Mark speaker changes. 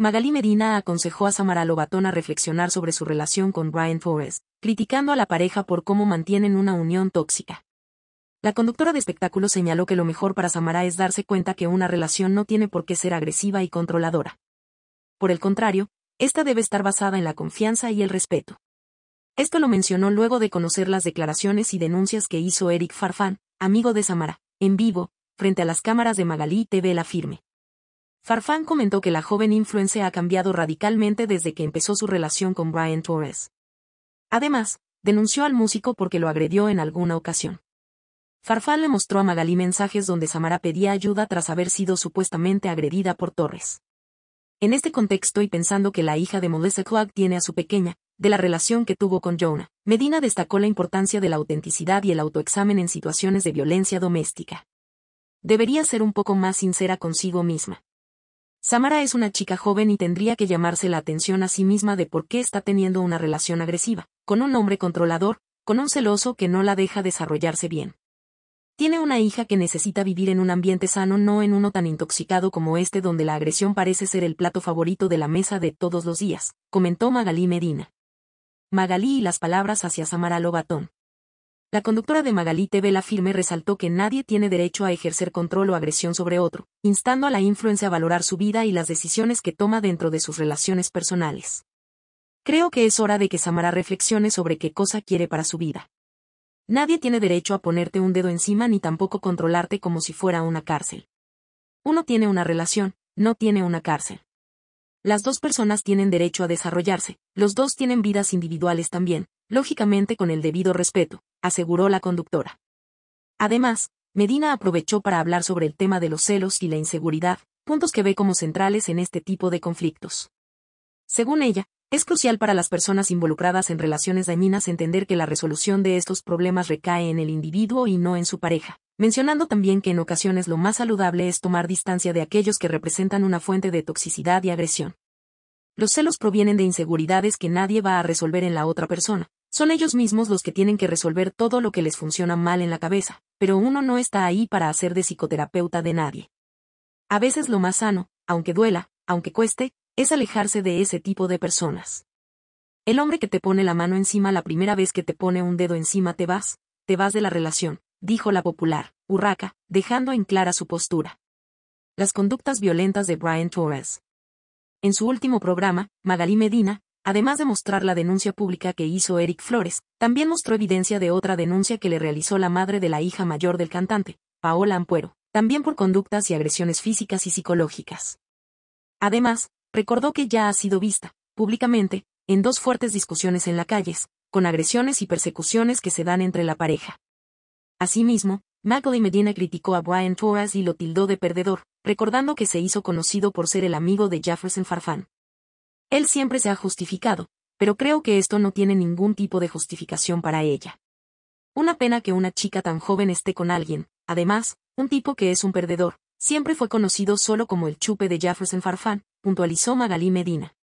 Speaker 1: Magali Medina aconsejó a Samara Lobatón a reflexionar sobre su relación con Brian Forrest, criticando a la pareja por cómo mantienen una unión tóxica. La conductora de espectáculos señaló que lo mejor para Samara es darse cuenta que una relación no tiene por qué ser agresiva y controladora. Por el contrario, esta debe estar basada en la confianza y el respeto. Esto lo mencionó luego de conocer las declaraciones y denuncias que hizo Eric Farfán, amigo de Samara, en vivo, frente a las cámaras de Magalí TV La Firme. Farfán comentó que la joven influencer ha cambiado radicalmente desde que empezó su relación con Brian Torres. Además, denunció al músico porque lo agredió en alguna ocasión. Farfán le mostró a Magalí mensajes donde Samara pedía ayuda tras haber sido supuestamente agredida por Torres. En este contexto y pensando que la hija de Melissa Clark tiene a su pequeña, de la relación que tuvo con Jonah, Medina destacó la importancia de la autenticidad y el autoexamen en situaciones de violencia doméstica. Debería ser un poco más sincera consigo misma. Samara es una chica joven y tendría que llamarse la atención a sí misma de por qué está teniendo una relación agresiva, con un hombre controlador, con un celoso que no la deja desarrollarse bien. Tiene una hija que necesita vivir en un ambiente sano, no en uno tan intoxicado como este donde la agresión parece ser el plato favorito de la mesa de todos los días, comentó Magalí Medina. Magalí y las palabras hacia Samara Lobatón. La conductora de Magalí TV La Firme resaltó que nadie tiene derecho a ejercer control o agresión sobre otro, instando a la influencia a valorar su vida y las decisiones que toma dentro de sus relaciones personales. Creo que es hora de que Samara reflexione sobre qué cosa quiere para su vida. Nadie tiene derecho a ponerte un dedo encima ni tampoco controlarte como si fuera una cárcel. Uno tiene una relación, no tiene una cárcel. Las dos personas tienen derecho a desarrollarse, los dos tienen vidas individuales también, lógicamente con el debido respeto, aseguró la conductora. Además, Medina aprovechó para hablar sobre el tema de los celos y la inseguridad, puntos que ve como centrales en este tipo de conflictos. Según ella, es crucial para las personas involucradas en relaciones dañinas entender que la resolución de estos problemas recae en el individuo y no en su pareja, mencionando también que en ocasiones lo más saludable es tomar distancia de aquellos que representan una fuente de toxicidad y agresión. Los celos provienen de inseguridades que nadie va a resolver en la otra persona, son ellos mismos los que tienen que resolver todo lo que les funciona mal en la cabeza, pero uno no está ahí para hacer de psicoterapeuta de nadie. A veces lo más sano, aunque duela, aunque cueste, es alejarse de ese tipo de personas. El hombre que te pone la mano encima la primera vez que te pone un dedo encima te vas, te vas de la relación, dijo la popular, Urraca, dejando en clara su postura. Las conductas violentas de Brian Torres. En su último programa, Magalí Medina, además de mostrar la denuncia pública que hizo Eric Flores, también mostró evidencia de otra denuncia que le realizó la madre de la hija mayor del cantante, Paola Ampuero, también por conductas y agresiones físicas y psicológicas. Además, recordó que ya ha sido vista, públicamente, en dos fuertes discusiones en la calles, con agresiones y persecuciones que se dan entre la pareja. Asimismo, Macaulay Medina criticó a Brian Torres y lo tildó de perdedor, recordando que se hizo conocido por ser el amigo de Jefferson Farfán. Él siempre se ha justificado, pero creo que esto no tiene ningún tipo de justificación para ella. Una pena que una chica tan joven esté con alguien, además, un tipo que es un perdedor, siempre fue conocido solo como el chupe de Jefferson Farfán, puntualizó Magalí Medina.